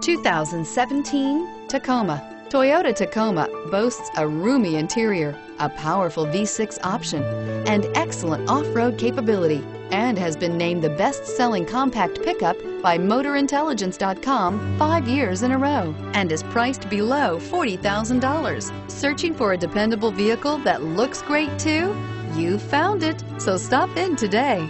2017 Tacoma. Toyota Tacoma boasts a roomy interior, a powerful V6 option, and excellent off-road capability, and has been named the best-selling compact pickup by MotorIntelligence.com five years in a row, and is priced below $40,000. Searching for a dependable vehicle that looks great too? You found it, so stop in today.